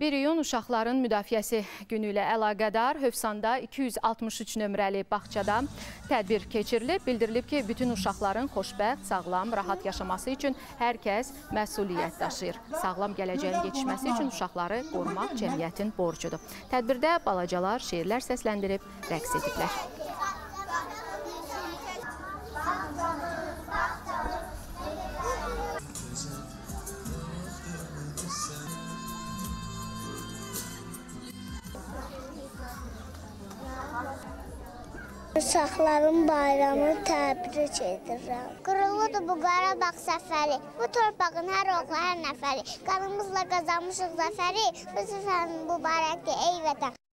1 iyun Uşaqların Müdafiəsi günü ilə əlaqədar Hövsanda 263 nömrəli bağçada tədbir keçirilib. Bildirilib ki, bütün uşaqların xoşbəxt, sağlam, rahat yaşaması üçün hər kəs məsuliyyət daşıyır. Sağlam gələcəyin yetişməsi üçün uşaqları qorumaq cəmiyyətin borcudur. Tədbirdə balacalar şeirlər səsləndirib, rəqs ediblər. Uşaqların bayramı təbrik edirəm. Qürurludur bu Qarabağ səfəri. Bu torpağın hər oğlu, hər nəfəri. Qanımızla qazanmışıq zəfəri. Bu zəfərin mübarəkdir ey vətən.